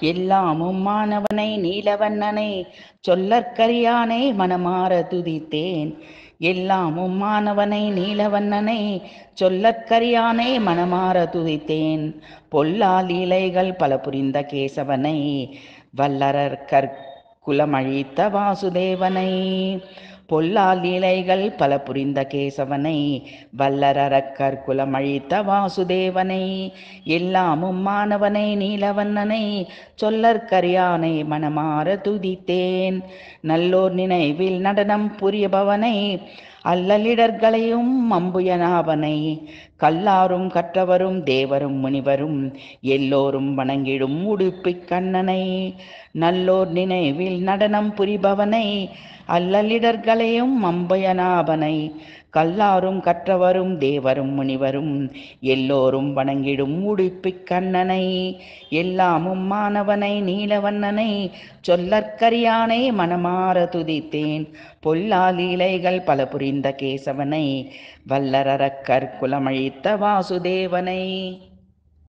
எல்லாமும் மாணவனை நீலவண்ணனை சொல்லற்கரியானை மனமாற துதித்தேன். எல்லாமும் மாணவனை நீலவண்ணனை சொல்லற்கரியானை மனமாற துதித்தேன். பொல்லால் இலைகள் பல புரிந்த கேசவனை வல்லரர் கற்குலமழித்த வாசுதேவனை. பொல்லால் இலைகள் பல புரிந்த கேசவனை வல்லரக்கர் குலமழித்த வாசுதேவனை எல்லாமும் மாணவனை நீலவண்ணனை சொல்லற்கரியானை மனமாற துதித்தேன். நல்லோர் நினைவில் நடனம் புரியபவனை அல்லலிடர்களையும் அம்புயனாவனை கல்லாரும் கற்றவரும் தேவரும் முனிவரும் எல்லோரும் வணங்கிடும் உடுப்பிக் கண்ணனை நல்லோர் நினைவில் நடனம் புரிபவனை அல்லலிடர்களையும் மம்பயனாபனை. கல்லாரும் கற்றவரும் தேவரும் முனிவரும். எல்லோரும் வணங்கிடும் உடுப்பிக் கண்ணனை. எல்லாமும் மாணவனை நீலவண்ணனை. சொல்லற்கரியானை மனமாற துதித்தேன். பொல்லால் இலைகள் பல புரிந்த கேசவனை. வல்லரக்கற்குலமழித்த வாசுதேவனை.